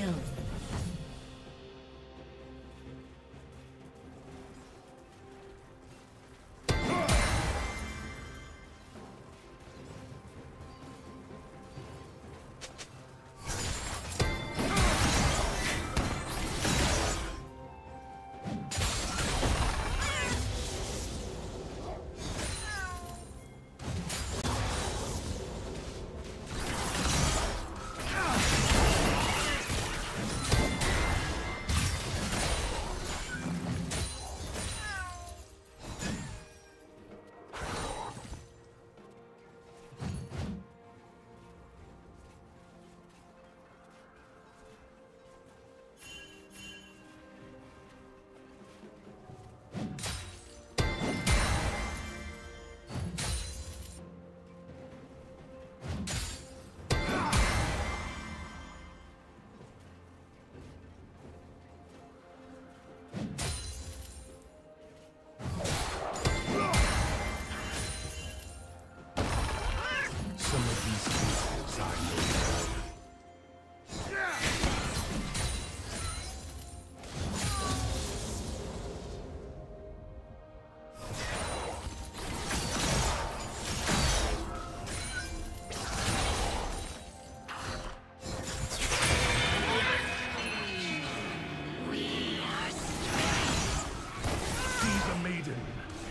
kill.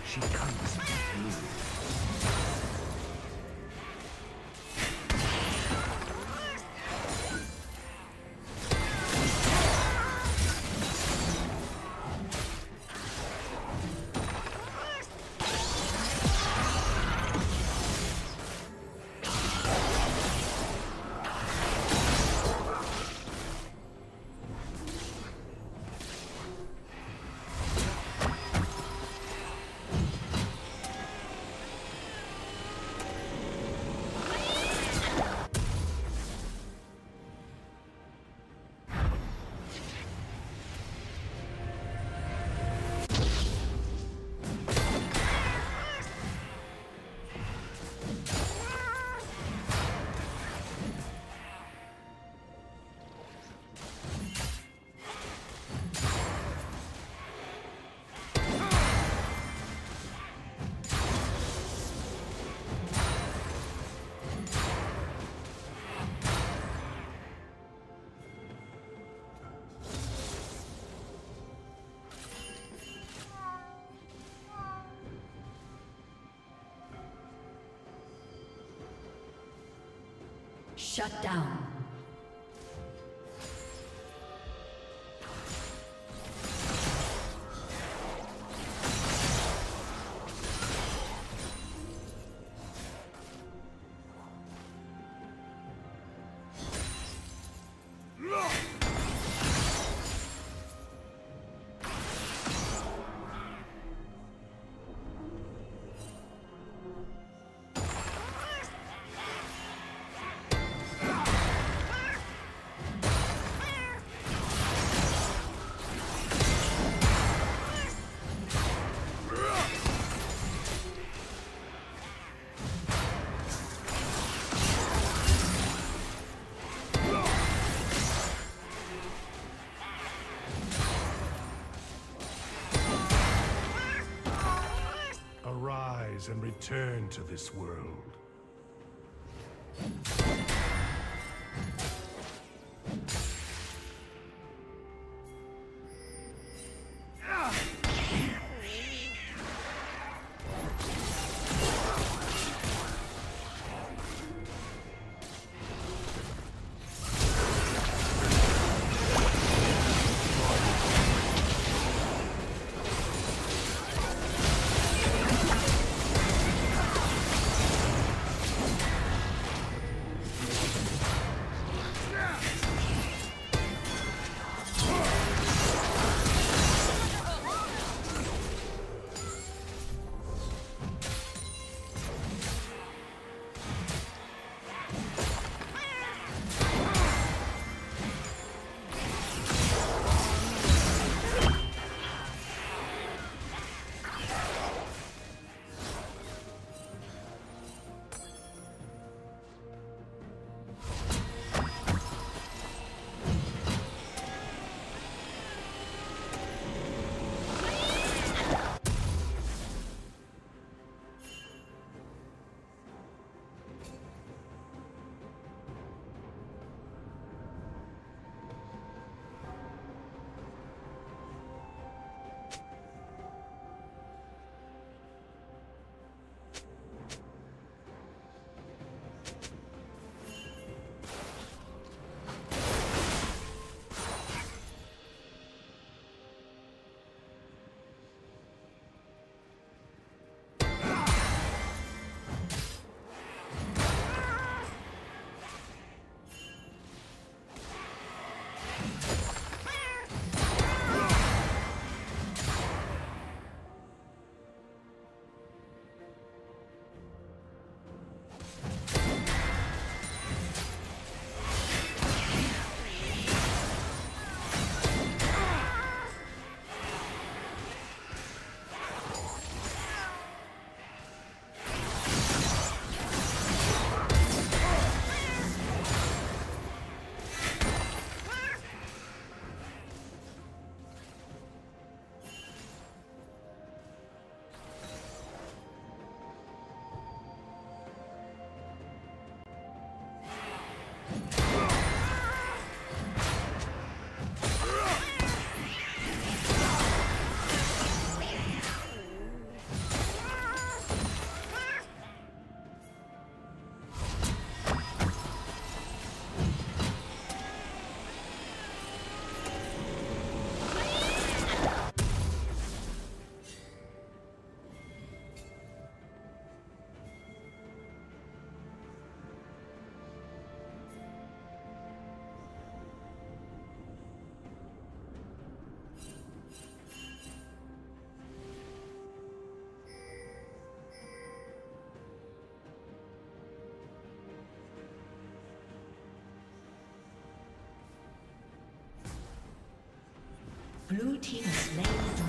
she comes. Shut down. Return to this world. Blue team has slain the.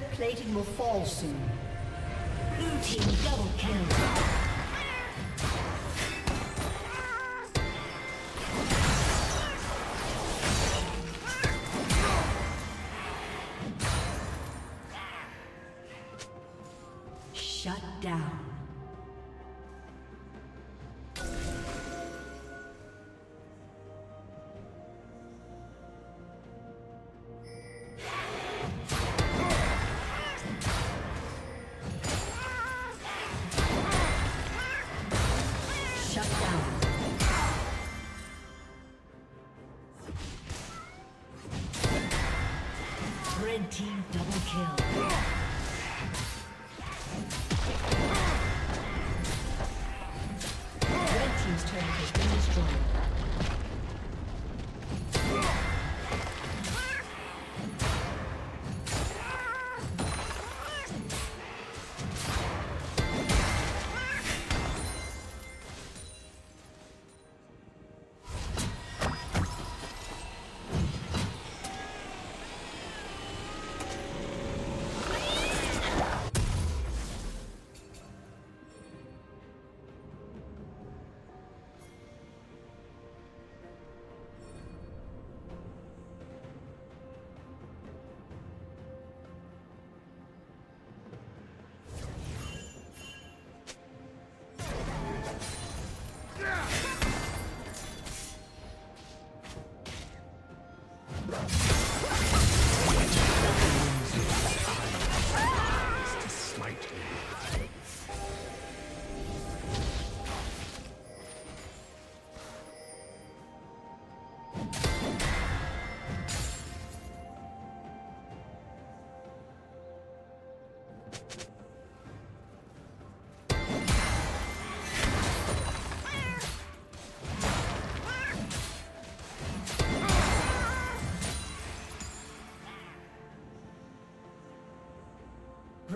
Turret plating will fall soon. Blue team double kill.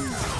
Yeah.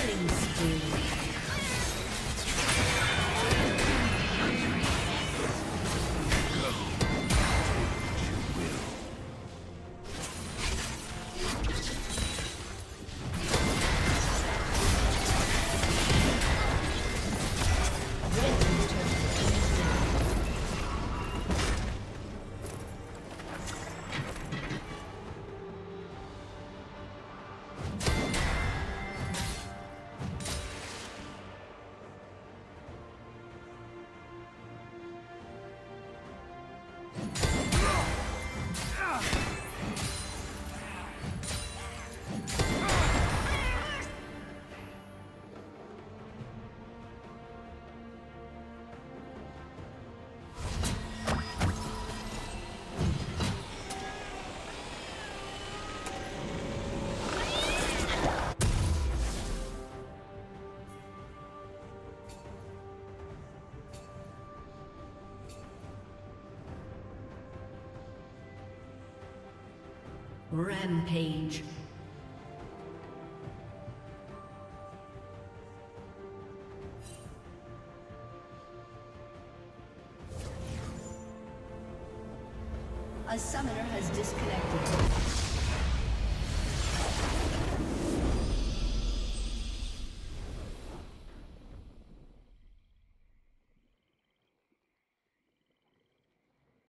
Killing spree. Rampage.